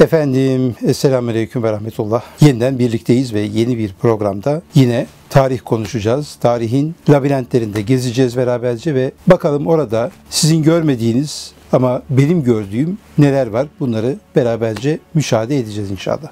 Efendim, Esselamu Aleyküm ve Rahmetullah. Yeniden birlikteyiz ve yeni bir programda yine tarih konuşacağız. Tarihin labirentlerinde gezeceğiz beraberce ve bakalım orada sizin görmediğiniz ama benim gördüğüm neler var bunları beraberce müşahede edeceğiz inşallah.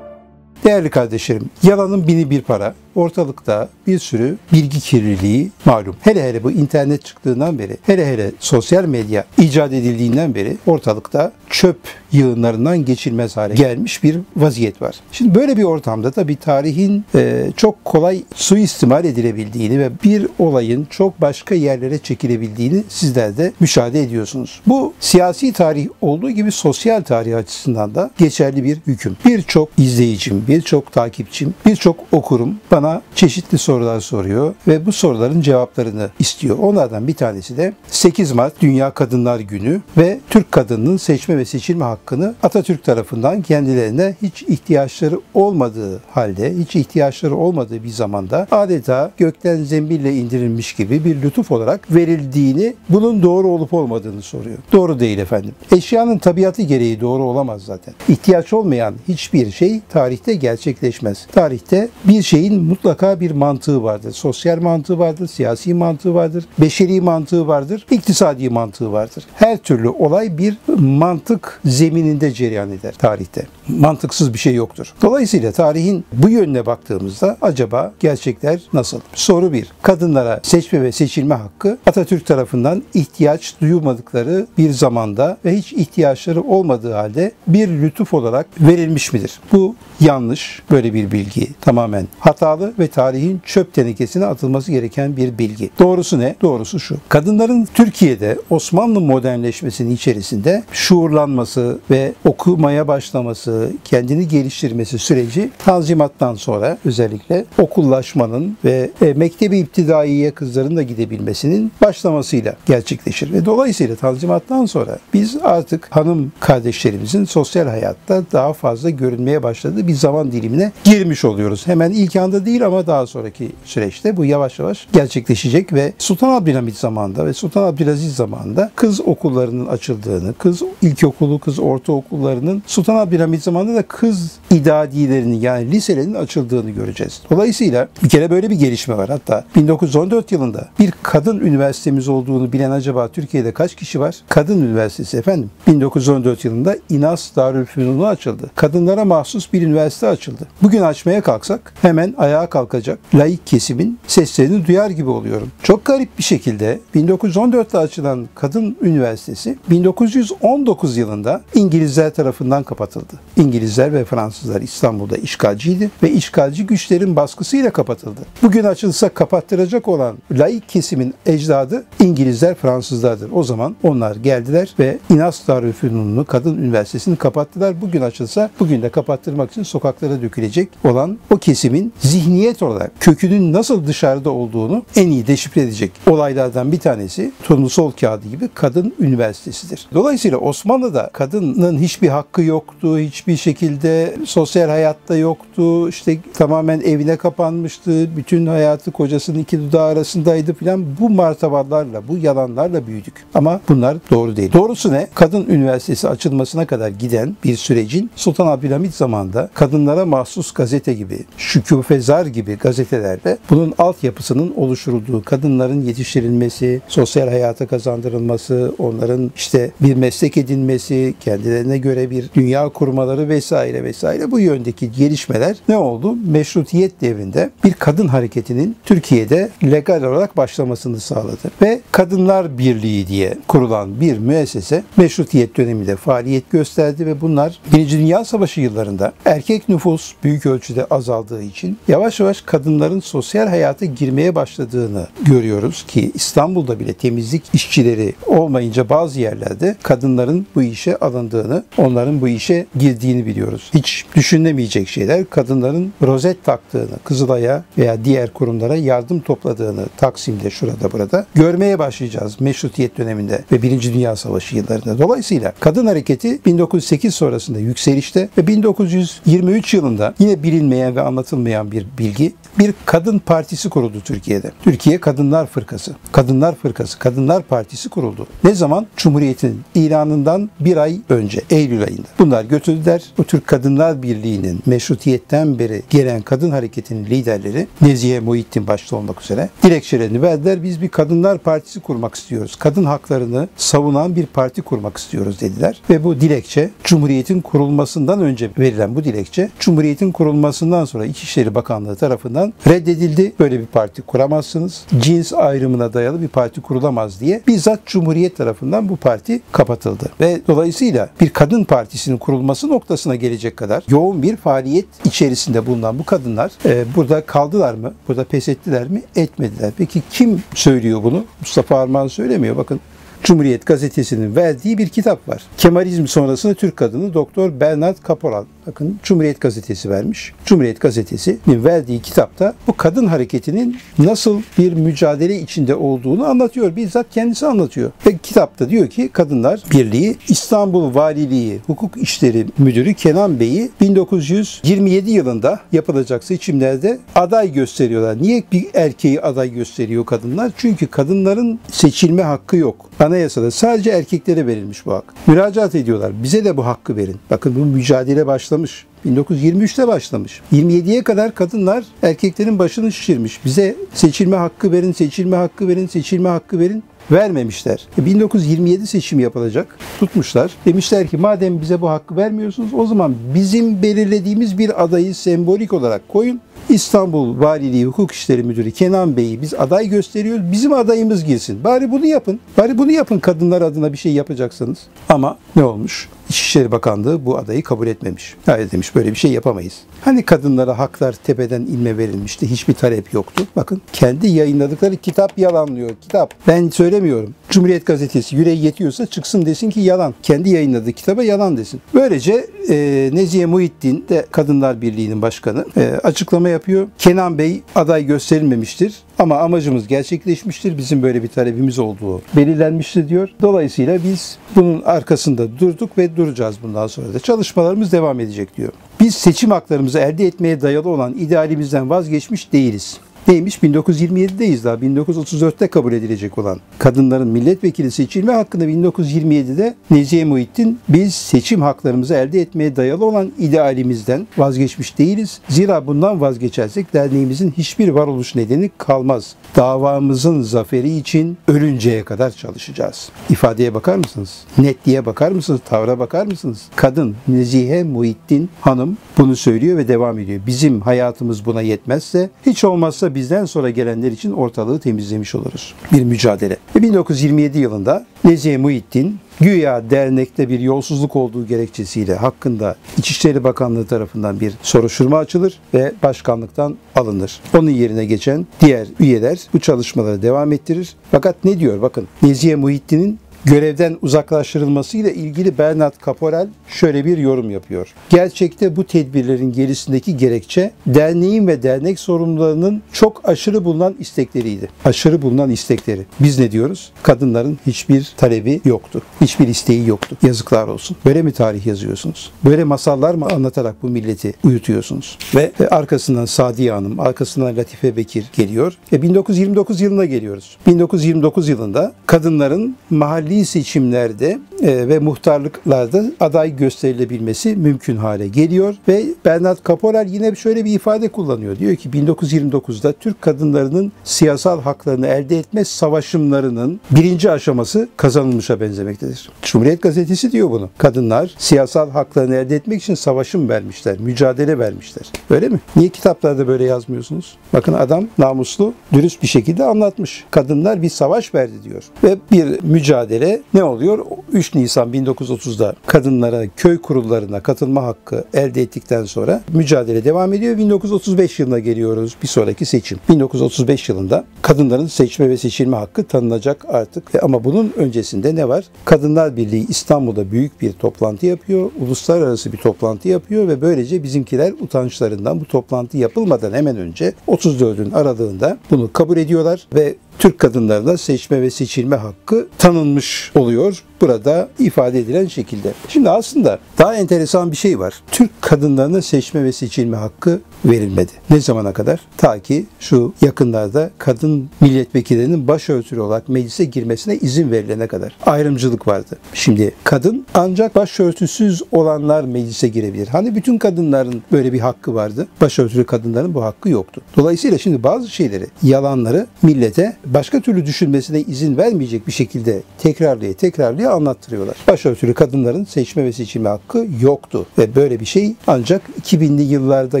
Değerli kardeşlerim, yalanın bini bir para. Ortalıkta bir sürü bilgi kirliliği malum. Hele hele bu internet çıktığından beri, hele hele sosyal medya icat edildiğinden beri ortalıkta çöp yığınlarından geçilmez hale gelmiş bir vaziyet var. Şimdi böyle bir ortamda tabii tarihin e, çok kolay suistimal edilebildiğini ve bir olayın çok başka yerlere çekilebildiğini sizler de müşahede ediyorsunuz. Bu siyasi tarih olduğu gibi sosyal tarih açısından da geçerli bir hüküm. Birçok izleyicim, birçok takipçim, birçok okurum bana çeşitli sorular soruyor ve bu soruların cevaplarını istiyor. Onlardan bir tanesi de 8 Mart Dünya Kadınlar Günü ve Türk kadınının seçme ve seçilme hakkını Atatürk tarafından kendilerine hiç ihtiyaçları olmadığı halde, hiç ihtiyaçları olmadığı bir zamanda adeta gökten zembille indirilmiş gibi bir lütuf olarak verildiğini, bunun doğru olup olmadığını soruyor. Doğru değil efendim. Eşyanın tabiatı gereği doğru olamaz zaten. İhtiyaç olmayan hiçbir şey tarihte gerçekleşmez. Tarihte bir şeyin mutlaka bir mantığı vardır. Sosyal mantığı vardır, siyasi mantığı vardır, beşeri mantığı vardır, iktisadi mantığı vardır. Her türlü olay bir mantık zemininde cereyan eder tarihte. Mantıksız bir şey yoktur. Dolayısıyla tarihin bu yönüne baktığımızda acaba gerçekler nasıl? Soru bir. Kadınlara seçme ve seçilme hakkı Atatürk tarafından ihtiyaç duyulmadıkları bir zamanda ve hiç ihtiyaçları olmadığı halde bir lütuf olarak verilmiş midir? Bu yanlış. Böyle bir bilgi tamamen hatalı ve tarihin çöp tenekesine atılması gereken bir bilgi. Doğrusu ne? Doğrusu şu. Kadınların Türkiye'de Osmanlı modernleşmesinin içerisinde şuurlanması ve okumaya başlaması, kendini geliştirmesi süreci Tanzimat'tan sonra özellikle okullaşmanın ve e, mektebi iptidaiye kızların da gidebilmesinin başlamasıyla gerçekleşir. Ve dolayısıyla Tanzimat'tan sonra biz artık hanım kardeşlerimizin sosyal hayatta daha fazla görünmeye başladığı bir zaman dilimine girmiş oluyoruz. Hemen ilk anda değil ama daha sonraki süreçte bu yavaş yavaş gerçekleşecek ve Sultan Abdülhamit zamanında ve Sultan Abdülaziz zamanında kız okullarının açıldığını, kız ilkokulu, kız ortaokullarının Sultan Abdülhamit zamanında da kız idadiyelerinin yani liselerin açıldığını göreceğiz. Dolayısıyla bir kere böyle bir gelişme var. Hatta 1914 yılında bir kadın üniversitemiz olduğunu bilen acaba Türkiye'de kaç kişi var? Kadın üniversitesi efendim. 1914 yılında İnas Darülfünun'u açıldı. Kadınlara mahsus bir üniversite açıldı. Bugün açmaya kalksak hemen ayağa kalkacak laik kesimin seslerini duyar gibi oluyorum. Çok garip bir şekilde 1914'te açılan kadın üniversitesi 1919 yılında İngilizler tarafından kapatıldı. İngilizler ve Fransızlar İstanbul'da işgalciydi ve işgalci güçlerin baskısıyla kapatıldı. Bugün açılsa kapattıracak olan laik kesimin ecdadı İngilizler, Fransızlardır. O zaman onlar geldiler ve İnas Darülfünun'u Kadın Üniversitesi'ni kapattılar. Bugün açılsa bugün de kapattırmak için sokaklara dökülecek olan o kesimin zihniyet olarak kökünün nasıl dışarıda olduğunu en iyi deşifre edecek olaylardan bir tanesi turnusol kağıdı gibi kadın üniversitesidir. Dolayısıyla Osmanlı'da kadının hiçbir hakkı yoktu, hiçbir şekilde sosyal hayatta yoktu, işte tamamen evine kapanmıştı, bütün hayatı kocasının iki dudağı arasındaydı filan. Bu martabalarla, bu yalanlarla büyüdük. Ama bunlar doğru değil. Doğrusu ne? Kadın üniversitesi açılmasına kadar giden bir sürecin Sultan Abdülhamit zamanında kadınlara mahsus gazete gibi, şükufezar gibi gazetelerde bunun altyapısının oluşturulduğu, kadınların yetiştirilmesi, sosyal hayata kazandırılması, onların işte bir meslek edinmesi, kendilerine göre bir dünya kurmaları vesaire vesaire bu yöndeki gelişmeler ne oldu? Meşrutiyet devrinde bir kadın hareketinin Türkiye'de legal olarak başlamasını sağladı. Ve Kadınlar Birliği diye kurulan bir müessese Meşrutiyet döneminde faaliyet gösterdi ve bunlar Birinci Dünya Savaşı yıllarında erkek nüfus büyük ölçüde azaldığı için yavaş yavaş kadınların sosyal hayata girmeye başladığını görüyoruz ki İstanbul'da bile temizlik işçileri olmayınca bazı yerlerde kadınların bu işe alındığını, onların bu işe girdiğini biliyoruz. Hiç düşünülemeyecek şeyler kadınların rozet taktığını, Kızılay'a veya diğer kurumlara yardım topladığını Taksim'de şurada burada görmeye başlayacağız meşrutiyet döneminde ve Birinci Dünya Savaşı yıllarında. Dolayısıyla kadın hareketi 1908 sonrasında yükselişte ve 1923 yılında yine bilinmeyen ve anlatılmayan bir bilgi bir kadın partisi kuruldu Türkiye'de. Türkiye Kadınlar Fırkası. Kadınlar Fırkası, Kadınlar Partisi kuruldu. Ne zaman? Cumhuriyet'in ilanından bir ay önce, Eylül ayında. Bunlar götürdüler. Bu Türk Kadınlar Birliği'nin meşrutiyetten beri gelen kadın hareketinin liderleri Nezihe Muhittin başta olmak üzere dilekçelerini verdiler. Biz bir Kadınlar Partisi kurmak istiyoruz. Kadın haklarını savunan bir parti kurmak istiyoruz dediler. Ve bu dilekçe Cumhuriyet'in kurulmasından önce verilen bu dilekçe Cumhuriyet'in kurulmasından sonra İçişleri Bakanlığı tarafından reddedildi. Böyle bir parti kuramazsınız. Cins ayrımına dayalı bir parti kurulamaz diye bizzat Cumhuriyet tarafından bu parti kapatıldı. Ve dolayısıyla bir kadın partisinin kurulması noktasına gelecek kadar yoğun bir faaliyet içerisinde bulunan bu kadınlar e, burada kaldılar mı? Burada pes ettiler mi? Etmediler. Peki kim söylüyor bunu? Mustafa Armağan söylemiyor. Bakın Cumhuriyet gazetesinin verdiği bir kitap var. Kemalizm sonrasında Türk kadını Doktor Bernard Caporal. Bakın Cumhuriyet gazetesi vermiş. Cumhuriyet gazetesinin verdiği kitapta bu kadın hareketinin nasıl bir mücadele içinde olduğunu anlatıyor. Bizzat kendisi anlatıyor. Ve kitapta diyor ki Kadınlar Birliği İstanbul Valiliği Hukuk İşleri Müdürü Kenan Bey'i 1927 yılında yapılacak seçimlerde aday gösteriyorlar. Niye bir erkeği aday gösteriyor kadınlar? Çünkü kadınların seçilme hakkı yok. Anayasada sadece erkeklere verilmiş bu hak. Müracaat ediyorlar. Bize de bu hakkı verin. Bakın bu mücadele başlamış. 1923'te başlamış. 27'ye kadar kadınlar erkeklerin başını şişirmiş. Bize seçilme hakkı verin, seçilme hakkı verin, seçilme hakkı verin vermemişler. 1927 e, seçim yapılacak. Tutmuşlar. Demişler ki madem bize bu hakkı vermiyorsunuz o zaman bizim belirlediğimiz bir adayı sembolik olarak koyun. İstanbul Valiliği Hukuk İşleri Müdürü Kenan Bey'i biz aday gösteriyoruz. Bizim adayımız girsin. Bari bunu yapın. Bari bunu yapın kadınlar adına bir şey yapacaksanız. Ama ne olmuş? İçişleri Bakanlığı bu adayı kabul etmemiş. Hayır demiş böyle bir şey yapamayız. Hani kadınlara haklar tepeden inme verilmişti. Hiçbir talep yoktu. Bakın kendi yayınladıkları kitap yalanlıyor. Kitap. Ben söylemiyorum. Cumhuriyet Gazetesi yüreği yetiyorsa çıksın desin ki yalan. Kendi yayınladığı kitaba yalan desin. Böylece e, Nezihe Muhittin de Kadınlar Birliği'nin başkanı e, açıklama yapıyor. Kenan Bey aday gösterilmemiştir. Ama amacımız gerçekleşmiştir. Bizim böyle bir talebimiz olduğu belirlenmiştir diyor. Dolayısıyla biz bunun arkasında durduk ve duracağız bundan sonra da. Çalışmalarımız devam edecek diyor. Biz seçim haklarımızı elde etmeye dayalı olan idealimizden vazgeçmiş değiliz. Neymiş? 1927'deyiz daha. 1934'te kabul edilecek olan kadınların milletvekili seçilme hakkını 1927'de Nezihe Muhittin biz seçim haklarımızı elde etmeye dayalı olan idealimizden vazgeçmiş değiliz. Zira bundan vazgeçersek derneğimizin hiçbir varoluş nedeni kalmaz. Davamızın zaferi için ölünceye kadar çalışacağız. İfadeye bakar mısınız? Netliğe bakar mısınız? Tavra bakar mısınız? Kadın Nezihe Muhittin hanım bunu söylüyor ve devam ediyor. Bizim hayatımız buna yetmezse hiç olmazsa bizden sonra gelenler için ortalığı temizlemiş oluruz. Bir mücadele. Ve 1927 yılında Nezihe Muhittin güya dernekte bir yolsuzluk olduğu gerekçesiyle hakkında İçişleri Bakanlığı tarafından bir soruşturma açılır ve başkanlıktan alınır. Onun yerine geçen diğer üyeler bu çalışmaları devam ettirir. Fakat ne diyor? Bakın Nezihe Muhittin'in görevden uzaklaştırılmasıyla ilgili Bernard Caporel şöyle bir yorum yapıyor. Gerçekte bu tedbirlerin gerisindeki gerekçe derneğin ve dernek sorumlularının çok aşırı bulunan istekleriydi. Aşırı bulunan istekleri. Biz ne diyoruz? Kadınların hiçbir talebi yoktu. Hiçbir isteği yoktu. Yazıklar olsun. Böyle mi tarih yazıyorsunuz? Böyle masallar mı anlatarak bu milleti uyutuyorsunuz? Ve arkasından Sadiye Hanım, arkasından Latife Bekir geliyor. E 1929 yılına geliyoruz. 1929 yılında kadınların mahalle mahalli seçimlerde e, ve muhtarlıklarda aday gösterilebilmesi mümkün hale geliyor ve Bernard Caporal yine şöyle bir ifade kullanıyor. Diyor ki 1929'da Türk kadınlarının siyasal haklarını elde etme savaşımlarının birinci aşaması kazanılmışa benzemektedir. Cumhuriyet Gazetesi diyor bunu. Kadınlar siyasal haklarını elde etmek için savaşım vermişler, mücadele vermişler. Öyle mi? Niye kitaplarda böyle yazmıyorsunuz? Bakın adam namuslu, dürüst bir şekilde anlatmış. Kadınlar bir savaş verdi diyor. Ve bir mücadele mücadele ne oluyor? 3 Nisan 1930'da kadınlara köy kurullarına katılma hakkı elde ettikten sonra mücadele devam ediyor. 1935 yılına geliyoruz bir sonraki seçim. 1935 yılında kadınların seçme ve seçilme hakkı tanınacak artık. E, ama bunun öncesinde ne var? Kadınlar Birliği İstanbul'da büyük bir toplantı yapıyor. Uluslararası bir toplantı yapıyor ve böylece bizimkiler utançlarından bu toplantı yapılmadan hemen önce 34'ün aralığında bunu kabul ediyorlar ve Türk kadınlarına seçme ve seçilme hakkı tanınmış oluyor. Burada ifade edilen şekilde. Şimdi aslında daha enteresan bir şey var. Türk kadınlarına seçme ve seçilme hakkı verilmedi. Ne zamana kadar? Ta ki şu yakınlarda kadın milletvekillerinin başörtülü olarak meclise girmesine izin verilene kadar. Ayrımcılık vardı. Şimdi kadın ancak başörtüsüz olanlar meclise girebilir. Hani bütün kadınların böyle bir hakkı vardı. Başörtülü kadınların bu hakkı yoktu. Dolayısıyla şimdi bazı şeyleri, yalanları millete başka türlü düşünmesine izin vermeyecek bir şekilde tekrarlaya tekrarlaya anlattırıyorlar. Başörtülü kadınların seçme ve seçilme hakkı yoktu ve böyle bir şey ancak 2000'li yıllarda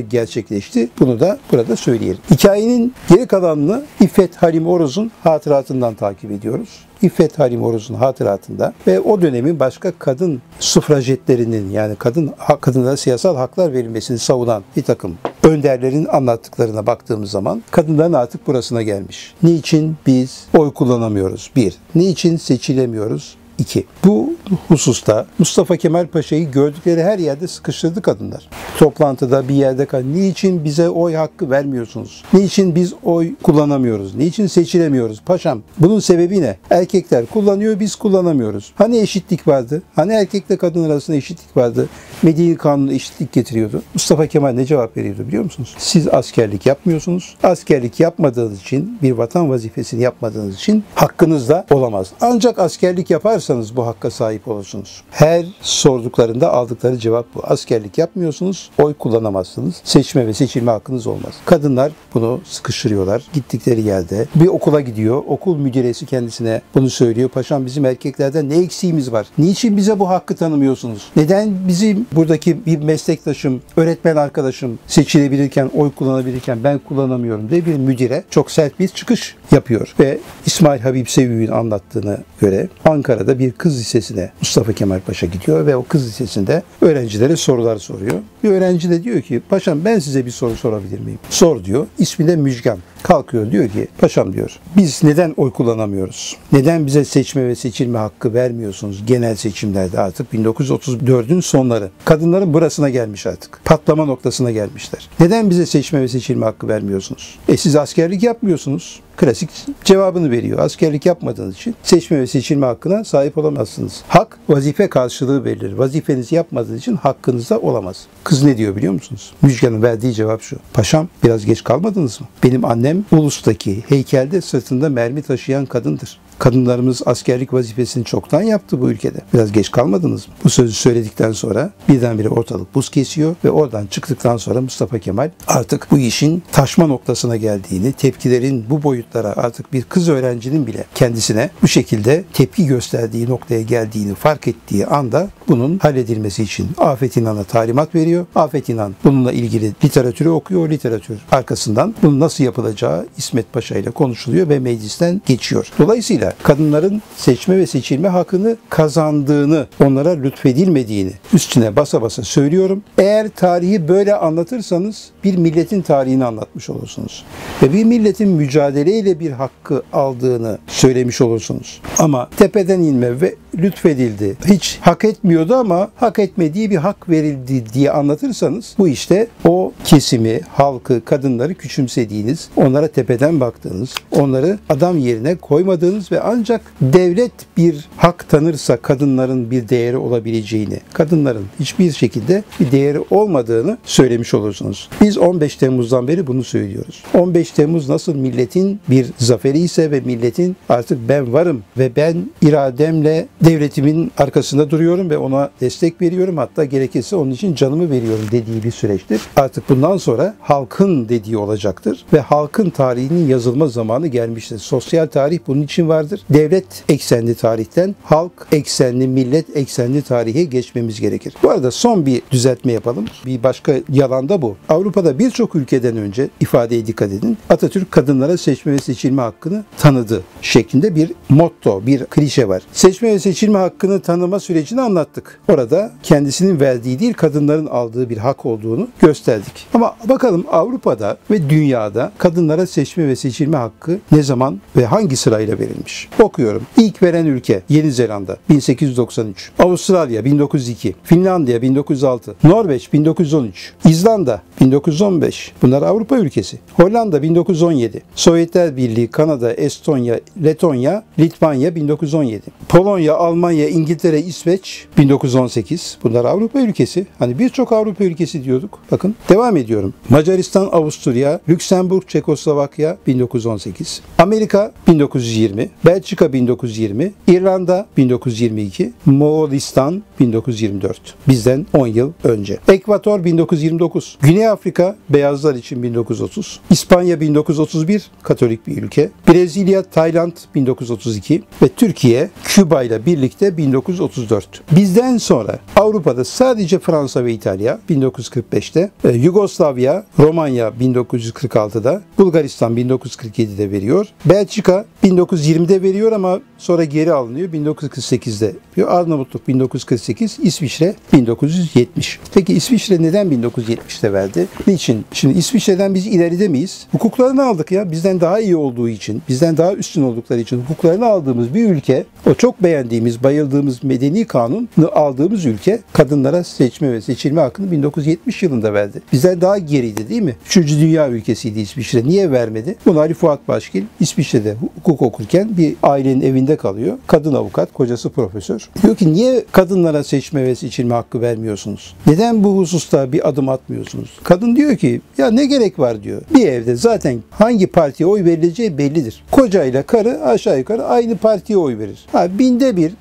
gerçekleşti. Bunu da burada söyleyelim. Hikayenin geri kalanını İffet Halim Oroz'un hatıratından takip ediyoruz. İffet Halim Oruz'un hatıratında ve o dönemin başka kadın sufrajetlerinin yani kadın kadınlara siyasal haklar verilmesini savunan bir takım önderlerin anlattıklarına baktığımız zaman kadınların artık burasına gelmiş. Niçin biz oy kullanamıyoruz? Bir. Niçin seçilemiyoruz? 2. Bu hususta Mustafa Kemal Paşa'yı gördükleri her yerde sıkıştırdı kadınlar. Toplantıda bir yerde kal. Niçin bize oy hakkı vermiyorsunuz? Niçin biz oy kullanamıyoruz? Niçin seçilemiyoruz? Paşam bunun sebebi ne? Erkekler kullanıyor biz kullanamıyoruz. Hani eşitlik vardı? Hani erkekle kadın arasında eşitlik vardı? Medeni kanunu eşitlik getiriyordu. Mustafa Kemal ne cevap veriyordu biliyor musunuz? Siz askerlik yapmıyorsunuz. Askerlik yapmadığınız için bir vatan vazifesini yapmadığınız için hakkınız da olamaz. Ancak askerlik yaparsa yaparsanız bu hakka sahip olursunuz. Her sorduklarında aldıkları cevap bu. Askerlik yapmıyorsunuz, oy kullanamazsınız. Seçme ve seçilme hakkınız olmaz. Kadınlar bunu sıkıştırıyorlar. Gittikleri yerde bir okula gidiyor. Okul müdüresi kendisine bunu söylüyor. Paşam bizim erkeklerden ne eksiğimiz var? Niçin bize bu hakkı tanımıyorsunuz? Neden bizim buradaki bir meslektaşım, öğretmen arkadaşım seçilebilirken, oy kullanabilirken ben kullanamıyorum diye bir müdire çok sert bir çıkış yapıyor. Ve İsmail Habib Sevü'nün anlattığına göre Ankara'da bir kız lisesine Mustafa Kemal Paşa gidiyor ve o kız lisesinde öğrencilere sorular soruyor. Bir öğrenci de diyor ki paşam ben size bir soru sorabilir miyim? Sor diyor. İsmi de Müjgan. Kalkıyor diyor ki paşam diyor biz neden oy kullanamıyoruz? Neden bize seçme ve seçilme hakkı vermiyorsunuz genel seçimlerde artık 1934'ün sonları. Kadınların burasına gelmiş artık. Patlama noktasına gelmişler. Neden bize seçme ve seçilme hakkı vermiyorsunuz? E siz askerlik yapmıyorsunuz klasik cevabını veriyor. Askerlik yapmadığınız için seçme ve seçilme hakkına sahip olamazsınız. Hak vazife karşılığı verilir. Vazifenizi yapmadığınız için hakkınızda olamaz. Kız ne diyor biliyor musunuz? Müjgan'ın verdiği cevap şu. Paşam biraz geç kalmadınız mı? Benim annem Ulus'taki heykelde sırtında mermi taşıyan kadındır. Kadınlarımız askerlik vazifesini çoktan yaptı bu ülkede. Biraz geç kalmadınız mı? Bu sözü söyledikten sonra birdenbire ortalık buz kesiyor ve oradan çıktıktan sonra Mustafa Kemal artık bu işin taşma noktasına geldiğini, tepkilerin bu boyutlara artık bir kız öğrencinin bile kendisine bu şekilde tepki gösterdiği noktaya geldiğini fark ettiği anda bunun halledilmesi için Afet İnan'a talimat veriyor. Afet İnan bununla ilgili literatürü okuyor. Literatür arkasından bunun nasıl yapılacağı İsmet Paşa ile konuşuluyor ve meclisten geçiyor. Dolayısıyla kadınların seçme ve seçilme hakkını kazandığını, onlara lütfedilmediğini üstüne basa basa söylüyorum. Eğer tarihi böyle anlatırsanız bir milletin tarihini anlatmış olursunuz. Ve bir milletin mücadeleyle bir hakkı aldığını söylemiş olursunuz. Ama tepeden inme ve lütfedildi. Hiç hak etmiyordu ama hak etmediği bir hak verildi diye anlatırsanız bu işte o kesimi, halkı, kadınları küçümsediğiniz, onlara tepeden baktığınız, onları adam yerine koymadığınız ve ancak devlet bir hak tanırsa kadınların bir değeri olabileceğini, kadınların hiçbir şekilde bir değeri olmadığını söylemiş olursunuz. Biz 15 Temmuz'dan beri bunu söylüyoruz. 15 Temmuz nasıl milletin bir zaferi ise ve milletin artık ben varım ve ben irademle devletimin arkasında duruyorum ve ona destek veriyorum. Hatta gerekirse onun için canımı veriyorum dediği bir süreçtir. Artık bundan sonra halkın dediği olacaktır ve halkın tarihinin yazılma zamanı gelmiştir. Sosyal tarih bunun için vardır. Devlet eksenli tarihten halk eksenli, millet eksenli tarihe geçmemiz gerekir. Bu arada son bir düzeltme yapalım. Bir başka yalan da bu. Avrupa'da birçok ülkeden önce ifadeye dikkat edin. Atatürk kadınlara seçme ve seçilme hakkını tanıdı şeklinde bir motto, bir klişe var. Seçme ve seçilme hakkını tanıma sürecini anlattık. Orada kendisinin verdiği değil kadınların aldığı bir hak olduğunu gösterdik. Ama bakalım Avrupa'da ve dünyada kadınlara seçme ve seçilme hakkı ne zaman ve hangi sırayla verilmiş? Okuyorum. İlk veren ülke Yeni Zelanda 1893, Avustralya 1902, Finlandiya 1906, Norveç 1913, İzlanda 1915. Bunlar Avrupa ülkesi. Hollanda 1917, Sovyetler Birliği, Kanada, Estonya, Letonya, Litvanya 1917, Polonya, Almanya, İngiltere İngiltere, İsveç 1918. Bunlar Avrupa ülkesi. Hani birçok Avrupa ülkesi diyorduk. Bakın devam ediyorum. Macaristan, Avusturya, Lüksemburg, Çekoslovakya 1918. Amerika 1920. Belçika 1920. İrlanda 1922. Moğolistan 1924. Bizden 10 yıl önce. Ekvator 1929. Güney Afrika beyazlar için 1930. İspanya 1931 Katolik bir ülke. Brezilya, Tayland 1932 ve Türkiye Küba ile birlikte 1934. Bizden sonra Avrupa'da sadece Fransa ve İtalya 1945'te, e, Yugoslavya, Romanya 1946'da, Bulgaristan 1947'de veriyor. Belçika 1920'de veriyor ama sonra geri alınıyor 1948'de. Yapıyor. Arnavutluk 1948, İsviçre 1970. Peki İsviçre neden 1970'te verdi? Niçin? Şimdi İsviçre'den biz ileride miyiz? Hukuklarını aldık ya. Bizden daha iyi olduğu için, bizden daha üstün oldukları için hukuklarını aldığımız bir ülke, o çok beğendiğimiz, bayıldığımız medeni kanunu aldığımız ülke kadınlara seçme ve seçilme hakkını 1970 yılında verdi. Bizden daha geriydi değil mi? Üçüncü dünya ülkesiydi İsviçre. Niye vermedi? Bunu Ali Fuat Başkil İsviçre'de hukuk okurken bir ailenin evinde kalıyor. Kadın avukat, kocası profesör. Diyor ki niye kadınlara seçme ve seçilme hakkı vermiyorsunuz? Neden bu hususta bir adım atmıyorsunuz? Kadın diyor ki ya ne gerek var diyor. Bir evde zaten hangi partiye oy verileceği bellidir. Kocayla karı aşağı yukarı aynı partiye oy verir. Ha binde bir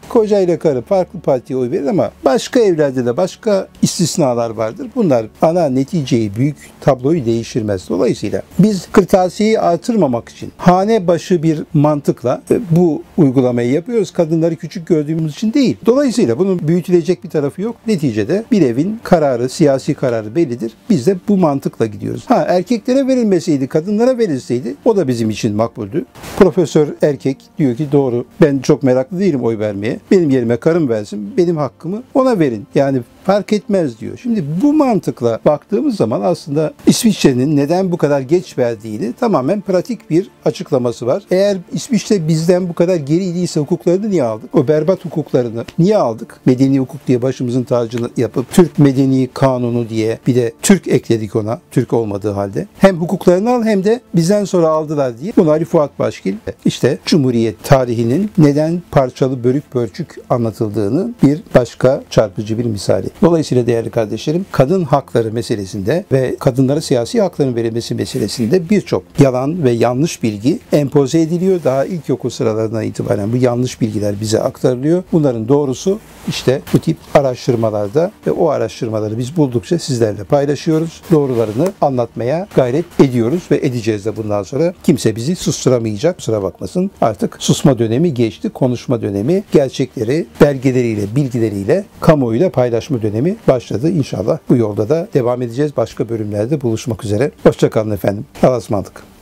karı farklı partiye oy verir ama başka evlerde de başka istisnalar vardır. Bunlar ana neticeyi, büyük tabloyu değiştirmez. Dolayısıyla biz kırtasiyeyi artırmamak için hane başı bir mantıkla bu uygulamayı yapıyoruz. Kadınları küçük gördüğümüz için değil. Dolayısıyla bunun büyütülecek bir tarafı yok. Neticede bir evin kararı, siyasi kararı bellidir. Biz de bu mantıkla gidiyoruz. Ha erkeklere verilmeseydi, kadınlara verilseydi o da bizim için makbuldü. Profesör erkek diyor ki doğru ben çok meraklı değilim oy vermeye. Benim yerime karım versin, benim hakkımı ona verin. Yani fark etmez diyor. Şimdi bu mantıkla baktığımız zaman aslında İsviçre'nin neden bu kadar geç verdiğini tamamen pratik bir açıklaması var. Eğer İsviçre bizden bu kadar geridiyse hukuklarını niye aldık? O berbat hukuklarını niye aldık? Medeni hukuk diye başımızın tacını yapıp Türk Medeni Kanunu diye bir de Türk ekledik ona. Türk olmadığı halde. Hem hukuklarını al hem de bizden sonra aldılar diye. Bunu Ali Fuat Başkil işte Cumhuriyet tarihinin neden parçalı bölük pörçük anlatıldığını bir başka çarpıcı bir misali. Dolayısıyla değerli kardeşlerim kadın hakları meselesinde ve kadınlara siyasi hakların verilmesi meselesinde birçok yalan ve yanlış bilgi empoze ediliyor. Daha ilkokul sıralarından itibaren bu yanlış bilgiler bize aktarılıyor. Bunların doğrusu işte bu tip araştırmalarda ve o araştırmaları biz buldukça sizlerle paylaşıyoruz. Doğrularını anlatmaya gayret ediyoruz ve edeceğiz de bundan sonra. Kimse bizi susturamayacak. Kusura bakmasın. Artık susma dönemi geçti. Konuşma dönemi gerçekleri belgeleriyle, bilgileriyle kamuoyuyla paylaşma dönemi başladı. İnşallah bu yolda da devam edeceğiz. Başka bölümlerde buluşmak üzere. Hoşçakalın efendim. Allah'a ısmarladık.